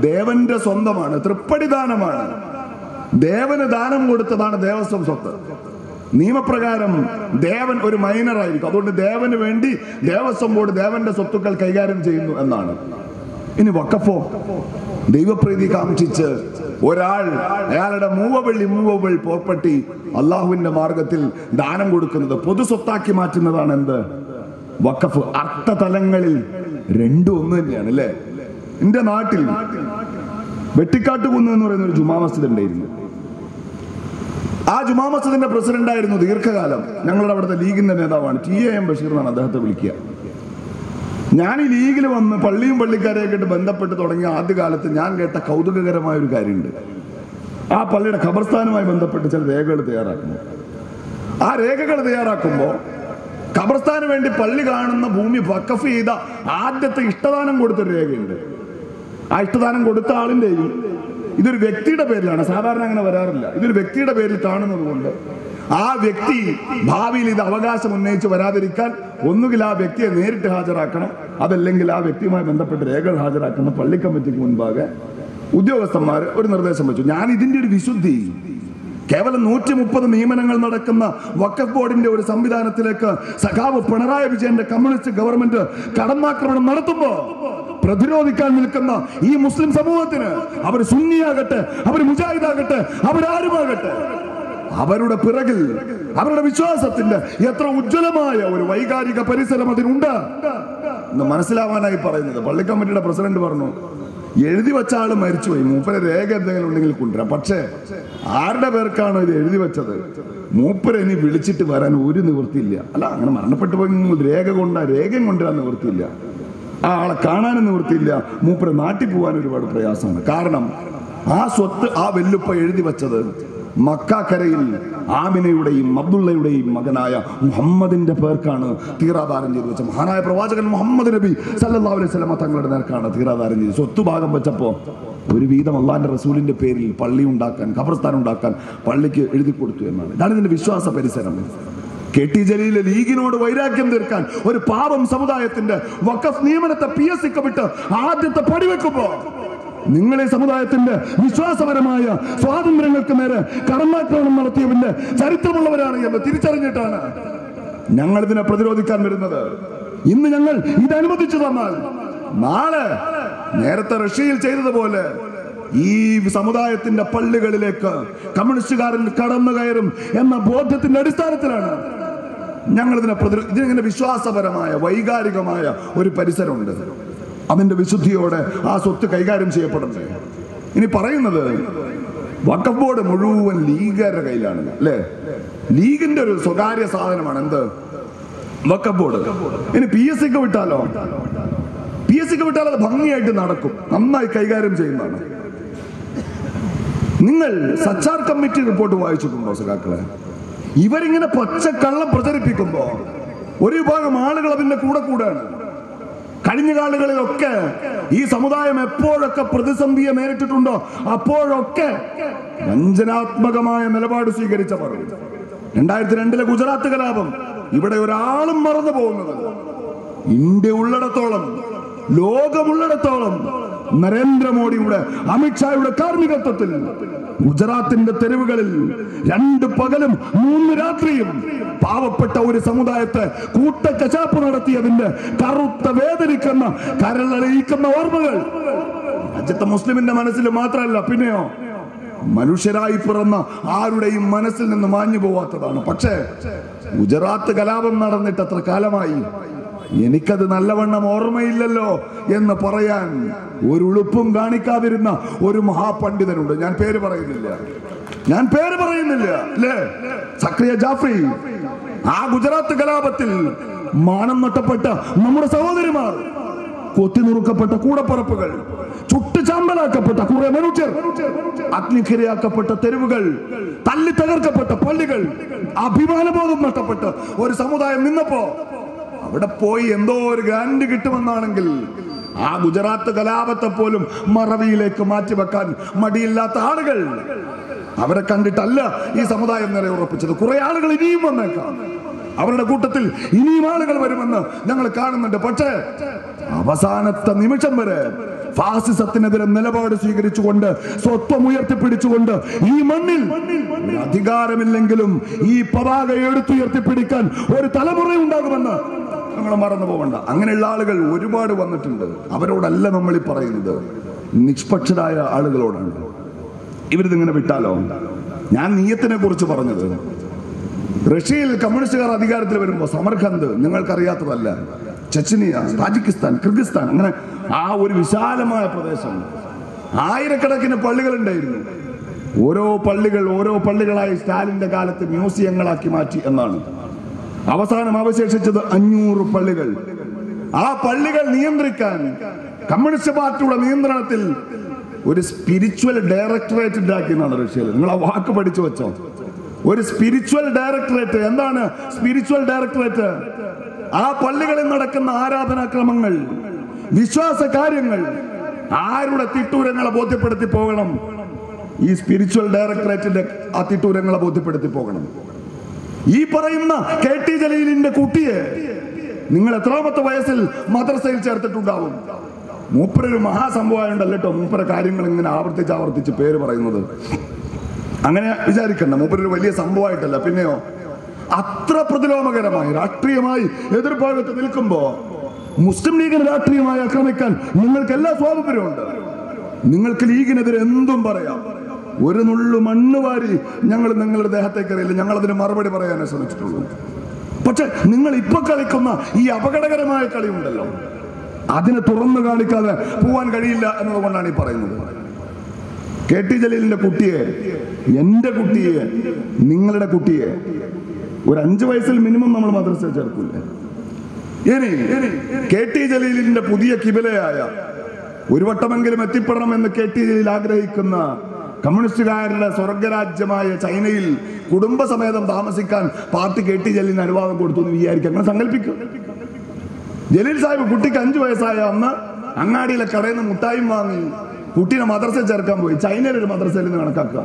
ദേവന്റെ സ്വന്തമാണ് തൃപ്പടി ദാനമാണ് ദേവന് ദാനം കൊടുത്തതാണ് ദേവസ്വം സ്വത്ത്. നിയമപ്രകാരം ദേവൻ ഒരു മൈനർ ആയിരിക്കും. അതുകൊണ്ട് ദേവന് വേണ്ടി ദേവസ്വം ബോർഡ് ദേവന്റെ സ്വത്തുക്കൾ കൈകാര്യം ചെയ്യുന്നു എന്നാണ്. ഇനി വക്കഫോ ദൈവപ്രീതി കാംക്ഷിച്ച് ഒരാൾ അയാളുടെ മൂവവള്ളി മൂവവൾ പോർപ്പട്ടി അള്ളാഹുവിന്റെ മാർഗത്തിൽ ദാനം കൊടുക്കുന്നത് പൊതു സ്വത്താക്കി മാറ്റുന്നതാണ് എന്ത്? വക്കഫ് അർത്ഥ തലങ്ങളിൽ രണ്ടും ഒന്ന് തന്നെയാണ് അല്ലേ? എന്റെ നാട്ടിൽ വെട്ടിക്കാട്ടുകുന്ന് എന്ന് പറയുന്ന ഒരു ജുമാ മസ്ജിദ് ഉണ്ടായിരുന്നു. ആ ജുമാ മസ്ജിദിന്റെ പ്രസിഡന്റ് ആയിരുന്നു ദീർഘകാലം ഞങ്ങളുടെ അവിടുത്തെ ലീഗിന്റെ നേതാവാണ്. ടി എ എം ബഷീർ എന്നാണ് അദ്ദേഹത്തെ വിളിക്കുക. ഞാൻ ഈ ലീഗിൽ വന്ന് പള്ളിയും പള്ളിക്കാരെയൊക്കെ ബന്ധപ്പെട്ട് തുടങ്ങിയ ആദ്യകാലത്ത് ഞാൻ കേട്ട കൗതുകകരമായ ഒരു കാര്യമുണ്ട്. ആ പള്ളിയുടെ ഖബർസ്ഥാനുമായി ബന്ധപ്പെട്ട് ചില രേഖകൾ തയ്യാറാക്കുന്നു. ആ രേഖകൾ തയ്യാറാക്കുമ്പോൾ ഖബർസ്ഥാന് വേണ്ടി പള്ളി കാണുന്ന ഭൂമി വക്കഫ് ചെയ്ത ആദ്യത്തെ ഇഷ്ടദാനം കൊടുത്തൊരു രേഖയുണ്ട്. ആ കൊടുത്ത ആളിന്റെയും ഇതൊരു വ്യക്തിയുടെ പേരിലാണ്. സാധാരണ അങ്ങനെ വരാറില്ല. ഇതൊരു വ്യക്തിയുടെ പേരിൽ കാണുന്നത് കൊണ്ട് ആ വ്യക്തി ഭാവിയിൽ ഇത് അവകാശം ഉന്നയിച്ച് വരാതിരിക്കാൻ ഒന്നുകിൽ ആ വ്യക്തിയെ നേരിട്ട് ഹാജരാക്കണം. അതല്ലെങ്കിൽ ആ വ്യക്തിയുമായി ബന്ധപ്പെട്ട് രേഖകൾ ഹാജരാക്കുന്ന പള്ളി കമ്മിറ്റിക്ക് മുൻപാകെ ഉദ്യോഗസ്ഥന്മാർ ഒരു നിർദ്ദേശം വെച്ചു. ഞാൻ ഇതിന്റെ ഒരു വിശുദ്ധി കേവലം നൂറ്റി മുപ്പത് നിയമനങ്ങൾ നടക്കുന്ന വക്കഫ് ബോർഡിന്റെ ഒരു സംവിധാനത്തിലേക്ക് സഖാവ് പിണറായി വിജയന്റെ കമ്മ്യൂണിസ്റ്റ് ഗവൺമെന്റ് കടന്നാക്രമണം നടത്തുമ്പോ പ്രതിരോധിക്കാൻ നിൽക്കുന്ന ഈ മുസ്ലിം സമൂഹത്തിന് അവർ സുന്നിയാകട്ടെ അവർ മുജാഹിദാകട്ടെ അവരാരുമാകട്ടെ അവരുടെ പിറകിൽ അവരുടെ വിശ്വാസത്തിന്റെ എത്ര ഉജ്ജ്വലമായ ഒരു വൈകാരിക പരിസരം അതിനുണ്ട് എന്ന് മനസ്സിലാവാനായി പറയുന്നത്. പള്ളി കമ്മിറ്റിയുടെ പ്രസിഡന്റ് പറഞ്ഞു എഴുതി വെച്ച ആൾ മരിച്ചുപോയി. മൂപ്പരെ രേഖ എന്തെങ്കിലും ഉണ്ടെങ്കിൽ കൊണ്ടുവരാം. പക്ഷേ ആരുടെ പേർക്കാണോ ഇത് എഴുതി വെച്ചത്? മൂപ്പരെ ഇനി വിളിച്ചിട്ട് വരാൻ ഒരു നിവൃത്തിയില്ല. അല്ല അങ്ങനെ മരണപ്പെട്ടു പോയി രേഖ കൊണ്ട രേഖയും കൊണ്ടുവരാൻ നിവൃത്തിയില്ല. ആ ആളെ കാണാനും നിവൃത്തിയില്ല. മൂപ്പരെ നാട്ടിൽ പോകാൻ ഒരുപാട് പ്രയാസമാണ്. കാരണം ആ സ്വത്ത് ആ വെല്ലുപ്പ എഴുതി വെച്ചത് മക്കാക്കരയിൽ ആമിനയുടെയും അബ്ദുള്ളയുടെയും മകനായ മുഹമ്മദിന്റെ പേർക്കാണ് തീറാധാരം ചെയ്തു വെച്ച മഹാനായ പ്രവാചകൻ മുഹമ്മദ് നബി സല്ലല്ലാഹു അലൈഹി വസല്ലമ തങ്ങളുടെ നേർക്കാണ് തീറാധാരം ചെയ്ത് സ്വത്ത് ഭാഗം വെച്ചപ്പോ ഒരു വീതം അള്ളാന്റെ റസൂലിന്റെ പേരിൽ പള്ളി ഉണ്ടാക്കാൻ ഖബർസ്ഥാനം ഉണ്ടാക്കാൻ പള്ളിക്ക് എഴുതി കൊടുത്തു എന്നാണ്. ഇതാണ് ഇതിന്റെ വിശ്വാസ പരിസരം. കെ ടി ജലീലെ ലീഗിനോട് വൈരാഗ്യം തീർക്കാൻ ഒരു പാവം സമുദായത്തിന്റെ വക്കഫ് നിയമനത്തെ പി എസ് സിക്ക് വിട്ട് ആദ്യത്തെ പടിവെക്കുമ്പോ നിങ്ങൾ ഈ സമുദായത്തിന്റെ വിശ്വാസപരമായ സ്വാതന്ത്ര്യങ്ങൾക്ക് നേരെ കർമാക്രമണം നടത്തിയവന്റെ ചരിത്രമുള്ളവരാണ് എന്ന് തിരിച്ചറിഞ്ഞിട്ടാണ് ഞങ്ങൾ ഇതിനെ പ്രതിരോധിക്കാൻ വരുന്നത്. ഇന്ന് ഞങ്ങൾ ഇത് അനുവദിച്ചു തന്നാൽ നാളെ നേരത്തെ റഷ്യയിൽ ചെയ്തതുപോലെ ഈ സമുദായത്തിന്റെ പള്ളികളിലേക്ക് കമ്മ്യൂണിസ്റ്റുകാരൻ കടന്നു കയറും എന്ന ബോധ്യത്തിന്റെ അടിസ്ഥാനത്തിലാണ് ഞങ്ങൾ ഇതിനെ പ്രതിരോധ ഇതിനെ വിശ്വാസപരമായ വൈകാരികമായ ഒരു പരിസരമുണ്ട്. അതിന്റെ വിശുദ്ധിയോടെ ആ സ്വത്ത് കൈകാര്യം ചെയ്യപ്പെടുന്നത്. ഇനി പറയുന്നത് വക്കഫ് ബോർഡ് മുഴുവൻ ലീഗുകാരുടെ കയ്യിലാണ് അല്ലേ? ലീഗിന്റെ ഒരു സ്വകാര്യ സാധനമാണ് എന്ത്? വക്കഫ് ബോർഡ്. ഇനി പി എസ് സിക്ക് വിട്ടാലോ? പി എസ് സിക്ക് വിട്ടാൽ അത് ഭംഗിയായിട്ട് നടക്കും നന്നായി കൈകാര്യം ചെയ്യുന്നതാണ്. നിങ്ങൾ സച്ചാർ കമ്മിറ്റി റിപ്പോർട്ട് വായിച്ചിട്ടുണ്ടോ സഖാക്കളെ? ഇവരിങ്ങനെ പച്ചക്കള്ളം പ്രചരിപ്പിക്കുമ്പോ ഒരു വിഭാഗം ആളുകൾ അതിന്റെ കൂടെ കൂടാണ്. കഴിഞ്ഞ കാലങ്ങളിലൊക്കെ ഈ സമുദായം എപ്പോഴൊക്കെ പ്രതിസന്ധിയെ നേരിട്ടിട്ടുണ്ടോ അപ്പോഴൊക്കെ വഞ്ചനാത്മകമായ നിലപാട് സ്വീകരിച്ചവർ രണ്ടായിരത്തി രണ്ടിലെ ഗുജറാത്ത് കലാപം ഇവിടെ ഒരാളും മറന്നു പോകുന്നത്. ഇന്ത്യ ഉള്ളിടത്തോളം ലോകമുള്ളിടത്തോളം നരേന്ദ്രമോദിയുടെ അമിത്ഷായുടെ കാർമ്മികത്വത്തിൽ. ഗുജറാത്തിന്റെ തെരുവുകളിൽ രണ്ട് പകലും മൂന്ന് രാത്രിയും പാവപ്പെട്ട ഒരു സമുദായത്തെ കൂട്ടക്കശാപ്പ് നടത്തിയതിന്റെ കറുത്ത വേദനിക്കുന്ന കരളറിയിക്കുന്ന ഓർമ്മകൾ. രാജ്യത്തെ മുസ്ലിമിന്റെ മനസ്സിൽ മാത്രമല്ല പിന്നെയോ? മനുഷ്യരായി പിറന്ന ആരുടെയും മനസ്സിൽ നിന്ന് മാഞ്ഞു പോവാത്തതാണ്. പക്ഷേ ഗുജറാത്ത് കലാപം നടന്നിട്ട് അത്ര കാലമായി എനിക്കത് നല്ലവണ്ണം ഓർമ്മയില്ലല്ലോ എന്ന് പറയാൻ ഒരു ഉളുപ്പും കാണിക്കാതിരുന്ന ഒരു മഹാപണ്ഡിതനുണ്ട്. ഞാൻ പേര് പറയുന്നില്ല. ഞാൻ പേര് പറയുന്നില്ല അല്ലേ? സക്രിയ ജാഫ്രി. ആ ഗുജറാത്ത് കലാപത്തിൽ മാനം നട്ടപ്പെട്ട നമ്മുടെ സഹോദരിമാർ കൊത്തിനുറുക്കപ്പെട്ട കൂടപ്പറപ്പുകൾ ചുട്ടു ചാമ്പലാക്കപ്പെട്ട കുറെ മനുഷ്യർ അഗ്നിക്കിരയാക്കപ്പെട്ട തെരുവുകൾ തല്ലി തകർക്കപ്പെട്ട പള്ളികൾ അഭിമാനബോധം നഷ്ടപ്പെട്ട് ഒരു സമുദായം നിന്നപ്പോ അവിടെ പോയി എന്തോ ഒരു ഗ്രാൻഡ് കിട്ടുമെന്നാണെങ്കിൽ ആ ഗുജറാത്ത് കലാപത്തെ പോലും മറവിയിലേക്ക് മാറ്റിവെക്കാൻ മടിയില്ലാത്ത ആളുകൾ അവരെ കണ്ടിട്ടല്ല ഈ സമുദായം നിലയുറപ്പിച്ചത് കുറെ ആളുകൾ ഇനിയും വന്നേക്കാം. അവരുടെ കൂട്ടത്തിൽ ഇനിയും ആളുകൾ വരുമെന്ന് ഞങ്ങൾ കാണുന്നുണ്ട്. പക്ഷേ അവസാനത്തെ നിമിഷം വരെ ഫാസിസത്തിനെതിരെ നിലപാട് സ്വീകരിച്ചുകൊണ്ട് സ്വത്വം ഉയർത്തിപ്പിടിച്ചുകൊണ്ട് ഈ മണ്ണിൽ അധികാരമില്ലെങ്കിലും ഈ പതാക എടുത്തുയർത്തിപ്പിടിക്കാൻ ഒരു തലമുറ ഉണ്ടാകുമെന്ന് നിങ്ങൾ മറന്നു പോകണ്ട അങ്ങനെയുള്ള ആളുകൾ ഒരുപാട് വന്നിട്ടുണ്ട്. അവരോടല്ല നമ്മൾ ഈ പറയുന്നത്. നിഷ്പക്ഷരായ ആളുകളോടാണ്. ഇവരിതിങ്ങനെ വിട്ടാലോ? ഞാൻ നീയത്തിനെ കുറിച്ച് പറഞ്ഞത്. റഷ്യയിൽ കമ്മ്യൂണിസ്റ്റുകാർ അധികാരത്തിൽ വരുമ്പോൾ സമർഖന്ത് നിങ്ങൾക്കറിയാത്തതല്ല. ചെച്ചനിയ താജിക്കിസ്ഥാൻ കിർഗിസ്ഥാൻ അങ്ങനെ ആ ഒരു വിശാലമായ പ്രദേശം. ആയിരക്കണക്കിന് പള്ളികളുണ്ടായിരുന്നു. ഓരോ പള്ളികൾ ഓരോ പള്ളികളായി സ്റ്റാലിന്റെ കാലത്ത് മ്യൂസിയങ്ങളാക്കി മാറ്റി എന്നാണ്. അവസാനം അവശേഷിച്ചത് അഞ്ഞൂറ് പള്ളികൾ. ആ പള്ളികൾ നിയന്ത്രിക്കാൻ കമ്മ്യൂണിസ്റ്റ് പാർട്ടിയുടെ നിയന്ത്രണത്തിൽ ഒരു സ്പിരിച്വൽ ഡയറക്ടറേറ്റ് ഉണ്ടാക്കിയെന്നാണ് റഷ്യയിൽ. നിങ്ങൾ ആ വാക്ക് പഠിച്ചു വെച്ചോ. ഒരു സ്പിരിച്വൽ ഡയറക്ടറേറ്റ് എന്താണ് സ്പിരിച്വൽ ഡയറക്ടറേറ്റ് ആ പള്ളികളിൽ നടക്കുന്ന ആരാധനാക്രമങ്ങൾ വിശ്വാസ കാര്യങ്ങൾ ആരുടെ തിട്ടൂരങ്ങളെ ബോധ്യപ്പെടുത്തി പോകണം? ഈ സ്പിരിച്വൽ ഡയറക്ടറേറ്റിന്റെ ആ തിട്ടൂരങ്ങളെ ബോധ്യപ്പെടുത്തി പോകണം. ഈ പറയുന്ന കെ ടി ജലീലിന്റെ കുട്ടിയെ നിങ്ങൾ എത്രാമത്തെ വയസ്സിൽ മദ്രസയിൽ ചേർത്തിട്ടുണ്ടാവും? മൂപ്പരൊരു മഹാസംഭവമായുണ്ടല്ലോ കേട്ടോ മൂപ്പര കാര്യങ്ങൾ ഇങ്ങനെ ആവർത്തിച്ച് ആവർത്തിച്ച് പേര് പറയുന്നത്. അങ്ങനെ വിചാരിക്കണ്ട മൂപ്പരൊരു വലിയ സംഭവമായിട്ടല്ല. പിന്നെയോ? അത്ര പ്രതിലോമകരമായി രാഷ്ട്രീയമായി എതിർഭാഗത്ത് നിൽക്കുമ്പോ മുസ്ലിം ലീഗിനെ രാഷ്ട്രീയമായി ആക്രമിക്കാൻ നിങ്ങൾക്ക് എല്ലാ സ്വാതന്ത്ര്യമുണ്ട്. നിങ്ങൾക്ക് ലീഗിനെതിരെ എന്തും പറയാം. ഒരു നുള്ളു മണ്ണ് വാരി ഞങ്ങൾ നിങ്ങളുടെ ദേഹത്തേക്ക് അറിയില്ല ഞങ്ങൾ അതിന് മറുപടി പറയാനേ ശ്രമിച്ചിട്ടുള്ളൂ. പക്ഷെ നിങ്ങൾ ഇപ്പൊ കളിക്കുന്ന ഈ അപകടകരമായ കളി ഉണ്ടല്ലോ. അതിനെ തുറന്നു കാണിക്കാതെ പോവാൻ കഴിയില്ല എന്നതുകൊണ്ടാണ് ഈ പറയുന്നത്. കെ ടി ജലീലിന്റെ കുട്ടിയെ എന്റെ കുട്ടിയെ നിങ്ങളുടെ കുട്ടിയെ ഒരു അഞ്ചു വയസ്സിൽ മിനിമം നമ്മൾ മദ്രസ ചേർക്കൂലേ? ഇനി കെ ടി ജലീലിന്റെ പുതിയ കിബിലയായ ഒരു വട്ടമെങ്കിലും എത്തിപ്പെടണം എന്ന് കെ ടി ജലീൽ ആഗ്രഹിക്കുന്ന കമ്മ്യൂണിസ്റ്റുകാരുടെ സ്വർഗരാജ്യമായ ചൈനയിൽ കുടുംബസമേതം താമസിക്കാൻ പാർട്ടി കെ ടി ജലീലിന് അനുവാദം കൊടുത്തു എന്ന് വിചാരിക്കും. അങ്ങനെ സങ്കല്പിക്കും. ജലീൽ സാഹിബ് കുട്ടിക്ക് അഞ്ചു വയസ്സായ അന്ന് അങ്ങാടിയിലെ കടയിൽ നിന്ന് മുട്ടായും വാങ്ങി കുട്ടീനെ മദ്രസ ചേർക്കാൻ പോയി. ചൈനയിൽ ഒരു മദ്രസയിൽ നിന്ന് കണക്കാക്കുക.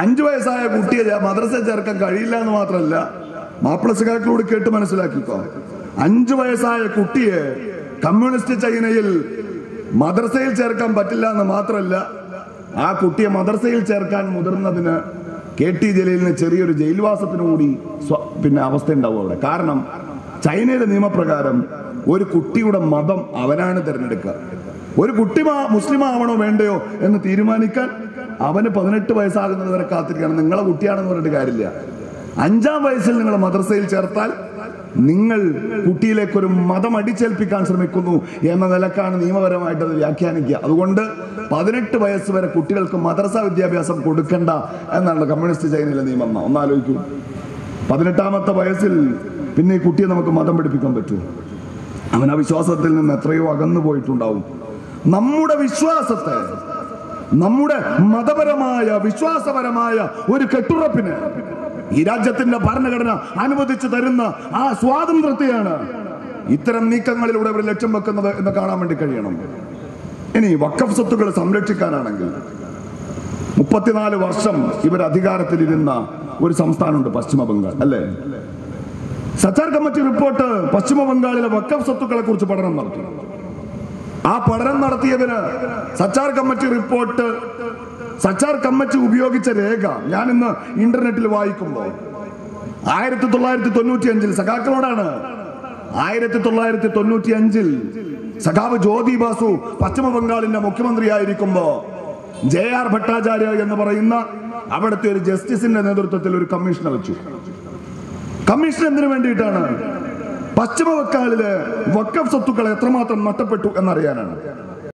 അഞ്ചു വയസ്സായ കുട്ടിയെ മദ്രസ ചേർക്കാൻ കഴിയില്ല എന്ന് മാത്രമല്ല മാപ്പിളസുകാരികളോട് കേട്ട് മനസ്സിലാക്കിക്കോ. അഞ്ചു വയസ്സായ കുട്ടിയെ കമ്മ്യൂണിസ്റ്റ് ചൈനയിൽ മദ്രസയിൽ ചേർക്കാൻ പറ്റില്ല എന്ന് മാത്രമല്ല ആ കുട്ടിയെ മദ്രസയിൽ ചേർക്കാൻ മുതിർന്നതിന് കെ ടി ജലീലിന് ചെറിയൊരു ജയിൽവാസത്തിന് കൂടി പിന്നെ അവസ്ഥ ഉണ്ടാവും അവിടെ. കാരണം ചൈനയുടെ നിയമപ്രകാരം ഒരു കുട്ടിയുടെ മതം അവനാണ് തിരഞ്ഞെടുക്കുക. ഒരു കുട്ടി മുസ്ലിം ആവണോ വേണ്ടയോ എന്ന് തീരുമാനിക്കാൻ അവന് പതിനെട്ട് വയസ്സാകുന്നത് വരെ കാത്തിരിക്കണം നിങ്ങളെ കുട്ടിയാണെന്ന് പറഞ്ഞിട്ട് കാര്യമില്ല. അഞ്ചാം വയസ്സിൽ നിങ്ങൾ മദ്രസയിൽ ചേർത്താൽ നിങ്ങൾ കുട്ടിയിലേക്ക് ഒരു മതം അടിച്ചേൽപ്പിക്കാൻ ശ്രമിക്കുന്നു എന്ന നിലക്കാണ് നിയമപരമായിട്ട് അത് വ്യാഖ്യാനിക്കുക. അതുകൊണ്ട് പതിനെട്ട് വയസ്സ് വരെ കുട്ടികൾക്ക് മദ്രസ വിദ്യാഭ്യാസം കൊടുക്കണ്ട എന്നാണ് കമ്മ്യൂണിസ്റ്റ് ചൈനയിലെ നിയമം. ഒന്നാലോചിക്കൂ. പതിനെട്ടാമത്തെ വയസ്സിൽ പിന്നെ ഈ കുട്ടിയെ നമുക്ക് മതം പഠിപ്പിക്കാൻ പറ്റുമോ അവൻ ആ വിശ്വാസത്തിൽ നിന്ന് എത്രയോ അകന്നു പോയിട്ടുണ്ടാവും നമ്മുടെ വിശ്വാസത്തെ നമ്മുടെ മതപരമായ വിശ്വാസപരമായ ഒരു കെട്ടുറപ്പിന് ഈ രാജ്യത്തിന്റെ ഭരണഘടന അനുവദിച്ചു തരുന്ന ആ സ്വാതന്ത്ര്യത്തെയാണ് ഇത്തരം നീക്കങ്ങളിലൂടെ അവർ ലക്ഷ്യം വെക്കുന്നത് എന്ന് കാണാൻ വേണ്ടി കഴിയണം. ഇനി വക്കഫ് സ്വത്തുക്കൾ സംരക്ഷിക്കാനാണെങ്കിൽ മുപ്പത്തിനാല് വർഷം ഇവർ അധികാരത്തിലിരുന്ന ഒരു സംസ്ഥാനമുണ്ട് പശ്ചിമ ബംഗാൾ അല്ലേ? സച്ചാർ കമ്മിറ്റി റിപ്പോർട്ട് പശ്ചിമ ബംഗാളിലെ വക്കഫ് സ്വത്തുക്കളെ കുറിച്ച് പഠനം നടത്തി ആ പഠനം നടത്തിയതിന് Sachar committee report Sachar committee ഉപയോഗിച്ച രേഖ ഞാൻ ഇന്ന് ഇന്റർനെറ്റിൽ വായിക്കുമ്പോൾ ആയിരത്തി തൊള്ളായിരത്തി തൊണ്ണൂറ്റി അഞ്ചിൽ സഖാക്കളോടാണ്. ആയിരത്തി തൊള്ളായിരത്തി തൊണ്ണൂറ്റി അഞ്ചിൽ സഖാവ് ജ്യോതി ബാസു പശ്ചിമ ബംഗാളിന്റെ മുഖ്യമന്ത്രിയായിരിക്കുമ്പോ ജെ ആർ ഭട്ടാചാര്യ എന്ന് പറയുന്ന അവിടുത്തെ ഒരു ജസ്റ്റിസിന്റെ നേതൃത്വത്തിൽ ഒരു കമ്മീഷൻ വെച്ചു. കമ്മീഷൻ എന്തിനു വേണ്ടിയിട്ടാണ്? പശ്ചിമ ബംഗാളിൽ വക്കഫ് സ്വത്തുക്കൾ എത്രമാത്രം നഷ്ടപ്പെട്ടു എന്നറിയാനാണ്.